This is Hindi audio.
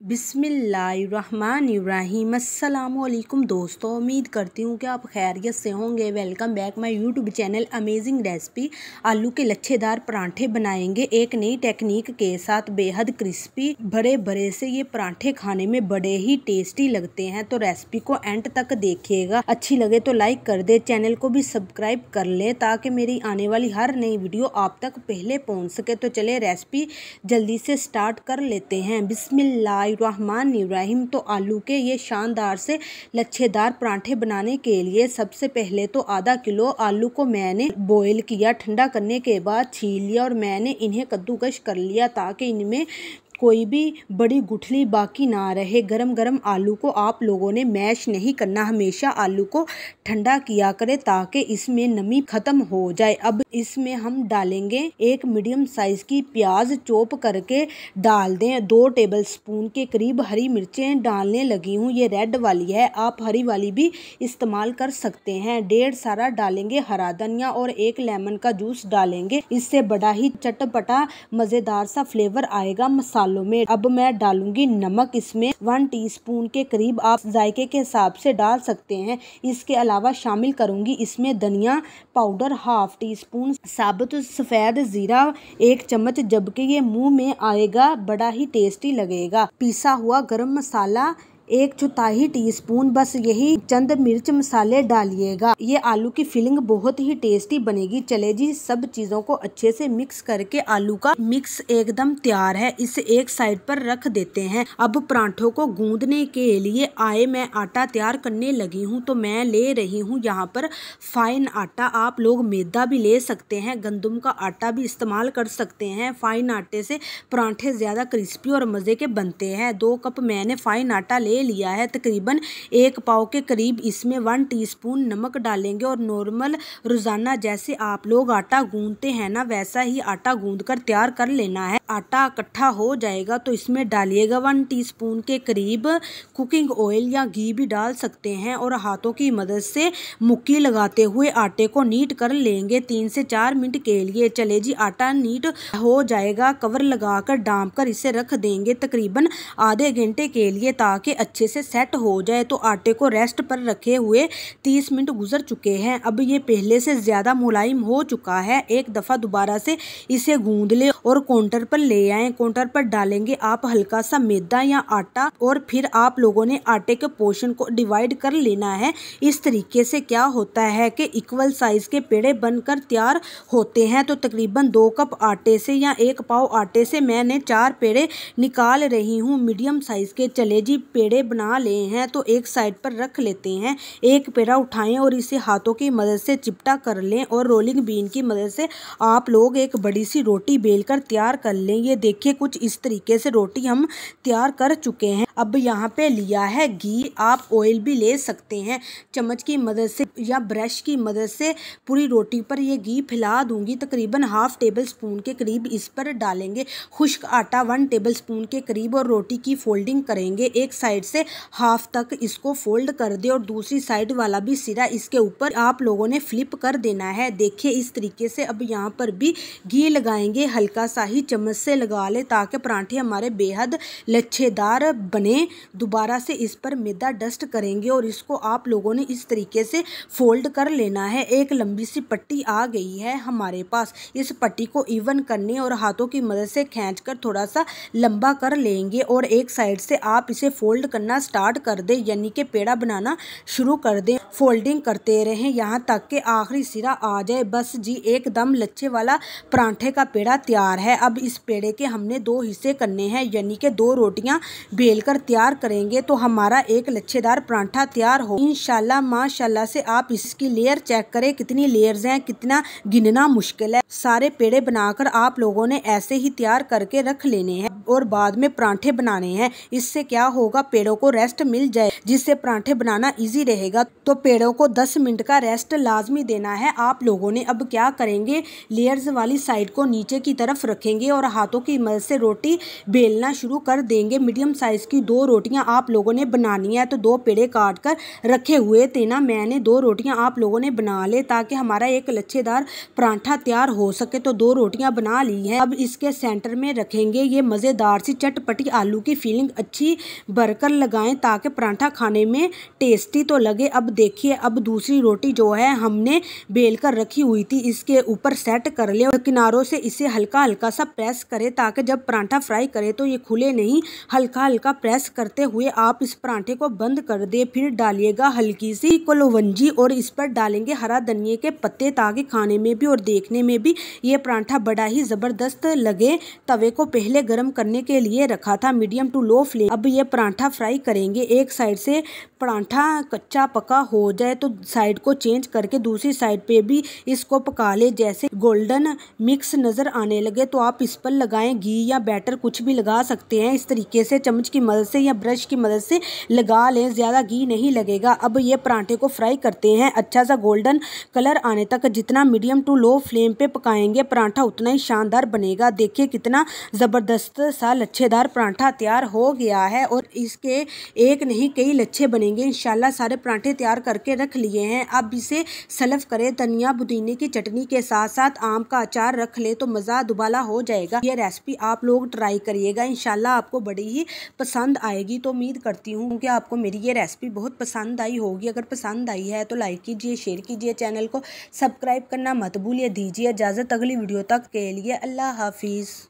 बिसमीम दोस्तों, उम्मीद करती हूँ कि आप खैरियत से होंगे। Welcome back my YouTube channel amazing recipe, आलू के लच्छेदार परांठे बनाएँगे। एक नई टेक्निक के साथ बेहद क्रिस्पी बड़े बड़े से ये परांठे खाने में बड़े ही टेस्टी लगते हैं। तो रेसिपी को एंड तक देखिएगा। अच्छी लगे तो लाइक कर दे, चैनल को भी सब्सक्राइब कर ले, ताकि मेरी आने वाली हर नई वीडियो आप तक पहले पहुँच सके। तो चले रेसिपी जल्दी से स्टार्ट कर लेते हैं। बिस्मिल्लाह इब्राहिम तो आलू के ये शानदार से लच्छेदार पराठे बनाने के लिए सबसे पहले तो आधा किलो आलू को मैंने बॉईल किया। ठंडा करने के बाद छील लिया और मैंने इन्हें कद्दूकश कर लिया ताकि इनमें कोई भी बड़ी गुठली बाकी ना रहे। गरम गरम आलू को आप लोगों ने मैश नहीं करना। हमेशा आलू को ठंडा किया करें ताकि इसमें नमी ख़त्म हो जाए। अब इसमें हम डालेंगे एक मीडियम साइज़ की प्याज। चॉप करके डाल दें। दो टेबल स्पून के करीब हरी मिर्चें डालने लगी हूँ। ये रेड वाली है। आप हरी वाली भी इस्तेमाल कर सकते हैं। डेढ़ सारा डालेंगे हरा धनिया और एक लेमन का जूस डालेंगे। इससे बड़ा ही चटपटा, मज़ेदार सा फ्लेवर आएगा। मसाला मसालों में। अब मैं डालूँगी नमक। इसमें वन टीस्पून के करीब आप जायके के हिसाब से डाल सकते हैं। इसके अलावा शामिल करूँगी इसमें धनिया पाउडर हाफ़ टी स्पून साबुत सफ़ेद ज़ीरा एक चम्मच, जबकि ये मुँह में आएगा, बड़ा ही टेस्टी लगेगा। पिसा हुआ गरम मसाला एक चौथाई टीस्पून बस यही चंद मिर्च मसाले डालिएगा। ये आलू की फिलिंग बहुत ही टेस्टी बनेगी। चले जी, सब चीज़ों को अच्छे से मिक्स करके आलू का मिक्स एकदम तैयार है। इसे एक साइड पर रख देते हैं। अब परांठों को गूंदने के लिए आए मैं आटा तैयार करने लगी हूँ तो मैं ले रही हूँ यहाँ पर फाइन आटा। आप लोग मैदा भी ले सकते हैं, गंदुम का आटा भी इस्तेमाल कर सकते हैं। फाइन आटे से परांठे ज़्यादा क्रिस्पी और मज़े के बनते हैं। दो कप मैंने फाइन आटा ले लिया है। तकरीबन एक पाव के करीब इसमें वन टीस्पून नमक डालेंगे और नॉर्मल रोज़ाना जैसे आप लोग आटा गूंदते हैं ना, वैसा ही आटा गूंद कर तैयार कर लेना है। आटा इकट्ठा हो जाएगा तो इसमें डालिएगा वन टीस्पून के करीब कुकिंग ऑयल या घी भी डाल सकते हैं और हाथों की मदद से मुक्की लगाते हुए आटे को नीट कर लेंगे तीन से चार मिनट के लिए। चले जी, आटा नीट हो जाएगा, कवर लगाकर डांप कर इसे रख देंगे तकरीबन आधे घंटे के लिए ताकि अच्छे से सेट हो जाए तो आटे को रेस्ट पर रखे हुए तीस मिनट गुजर चुके हैं। अब ये पहले से ज़्यादा मुलायम हो चुका है। एक दफ़ा दोबारा से इसे गूंद ले और काउंटर पर ले आए। काउंटर पर डालेंगे आप हल्का सा मैदा या आटा और फिर आप लोगों ने आटे के पोर्शन को डिवाइड कर लेना है। इस तरीके से क्या होता है कि इक्वल साइज़ के पेड़े बनकर तैयार होते हैं। तो तकरीबन दो कप आटे से या एक पाव आटे से मैंने चार पेड़े निकाल रही हूँ। मीडियम साइज़ के चले जी पेड़े बना ले हैं। तो एक साइड पर रख लेते हैं। एक पेड़ा उठाएँ और इसे हाथों की मदद से चिपटा कर लें और रोलिंग बीन की मदद से आप लोग एक बड़ी सी रोटी बेल कर तैयार कर लें ये देखिए कुछ इस तरीके से रोटी हम तैयार कर चुके हैं। अब यहाँ पे लिया है घी। आप ऑयल भी ले सकते हैं। चम्मच की मदद से या ब्रश की मदद से पूरी रोटी पर ये घी फैला दूँगी। तकरीबन हाफ़ टेबल स्पून के करीब इस पर डालेंगे। खुश्क आटा वन टेबल स्पून के करीब और रोटी की फोल्डिंग करेंगे। एक साइड से हाफ़ तक इसको फोल्ड कर दे और दूसरी साइड वाला भी सिरा इसके ऊपर आप लोगों ने फ्लिप कर देना है। देखिए इस तरीके से अब यहाँ पर भी घी लगाएँगे। हल्का सा ही चम्मच से लगा ले ताकि पराठे हमारे बेहद लच्छेदार बने दोबारा से इस पर मैदा डस्ट करेंगे और इसको आप लोगों ने इस तरीके से फोल्ड कर लेना है। एक लंबी सी पट्टी आ गई है हमारे पास। इस पट्टी को इवन करने और हाथों की मदद से खींच कर थोड़ा सा लंबा कर लेंगे और एक साइड से आप इसे फोल्ड करना स्टार्ट कर दे, यानी कि पेड़ा बनाना शुरू कर दें। फोल्डिंग करते रहें, यहाँ तक कि आखिरी सिरा आ जाए। बस जी, एकदम लच्छे वाला परांठे का पेड़ा तैयार है। अब इस पेड़े के हमने दो हिस्से करने हैं, यानी कि दो रोटियाँ बेल कर तैयार करेंगे तो हमारा एक लच्छेदार परांठा तैयार हो। इनशाला माशाल्लाह से आप इसकी लेयर चेक करें, कितनी लेयर्स हैं, कितना गिनना मुश्किल है। सारे पेड़े बनाकर आप लोगों ने ऐसे ही तैयार करके रख लेने हैं और बाद में परांठे बनाने हैं। इससे क्या होगा, पेड़ों को रेस्ट मिल जाए। जिससे परांठे बनाना इजी रहेगा तो पेड़ों को 10 मिनट का रेस्ट लाजमी देना है। आप लोगों ने अब क्या करेंगे, लेयर्स वाली साइड को नीचे की तरफ़ रखेंगे और हाथों की मदद से रोटी बेलना शुरू कर देंगे। मीडियम साइज़ की दो रोटियाँ आप लोगों ने बनानी है तो दो पेड़े काट कर रखे हुए थे ना, मैंने दो रोटियाँ आप लोगों ने बना ले ताकि हमारा एक लच्छेदार परांठा तैयार हो सके तो दो रोटियाँ बना ली है। अब इसके सेंटर में रखेंगे, ये मज़ेदार सी चटपटी आलू की फीलिंग अच्छी भरकर लगाएँ ताकि परांठा खाने में टेस्टी तो लगे। अब देखिए, अब दूसरी रोटी जो है, हमने बेल कर रखी हुई थी, इसके ऊपर सेट कर ले और किनारों से इसे हल्का हल्का सा प्रेस करें ताकि जब परांठा फ्राई करे तो ये खुले नहीं हल्का हल्का प्रेस करते हुए आप इस परांठे को बंद कर दे। फिर डालिएगा हल्की सी कोलोवंजी और इस पर डालेंगे हरा धनिए के पत्ते ताकि खाने में भी और देखने में भी ये परांठा बड़ा ही ज़बरदस्त लगे। तवे को पहले गर्म करने के लिए रखा था मीडियम टू लो फ्लेम। अब ये परांठा फ्राई करेंगे। एक साइड से परांठा कच्चा पका हो जाए तो साइड को चेंज करके दूसरी साइड पे भी इसको पका ले। जैसे गोल्डन मिक्स नज़र आने लगे तो आप इस पर लगाएँ घी या बैटर कुछ भी लगा सकते हैं। इस तरीके से चम्मच की मदद से या ब्रश की मदद से लगा लें, ज़्यादा घी नहीं लगेगा। अब ये परांठे को फ्राई करते हैं। अच्छा सा गोल्डन कलर आने तक जितना मीडियम टू लो फ्लेम पे पकाएँगे, परांठा उतना ही शानदार बनेगा। देखिए कितना ज़बरदस्त सा लच्छेदार परांठा तैयार हो गया है और इसके एक नहीं, कई लच्छे बनेंगे। इंशाल्लाह सारे परांठे तैयार करके रख लिए हैं। अब इसे सलफ करें। धनिया पुदीने की चटनी के साथ साथ आम का अचार रख ले तो मज़ा दुबाला हो जाएगा। ये रेसिपी आप लोग ट्राई करिएगा। इंशाल्लाह आपको बड़ी ही पसंद आएगी तो उम्मीद करती हूँ कि आपको मेरी ये रेसिपी बहुत पसंद आई होगी। अगर पसंद आई है तो लाइक कीजिए शेयर कीजिए चैनल को सब्सक्राइब करना मत भूलिए, दीजिए इजाज़त अगली वीडियो तक के लिए। अल्लाह हाफिज़।